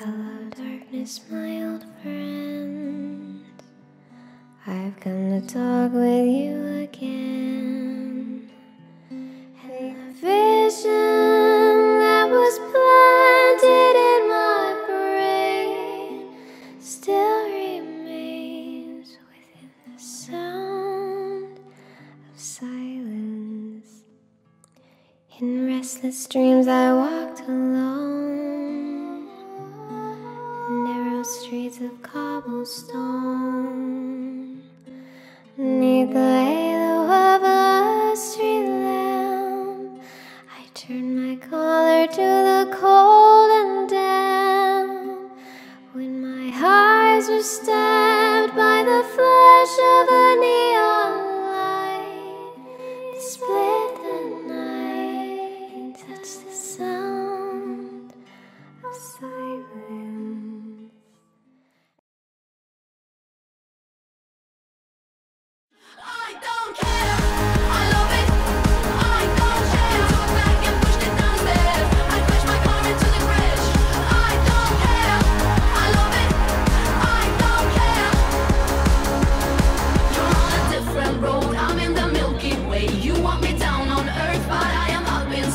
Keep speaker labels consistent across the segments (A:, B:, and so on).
A: Hello, darkness, my old friend. I've come to talk with you again. And the vision that was planted in my brain still remains within the sound of silence. In restless dreams, I walked alone. Streets of cobblestone. Neath the halo of a street lamp, I turn my collar to the cold and damp. When my eyes were stabbed by the flash of a neon light, split the night and the sound of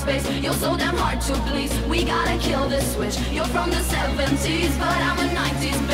B: space. You're so damn hard to please. We gotta kill this switch. You're from the 70s, but I'm a 90s bitch.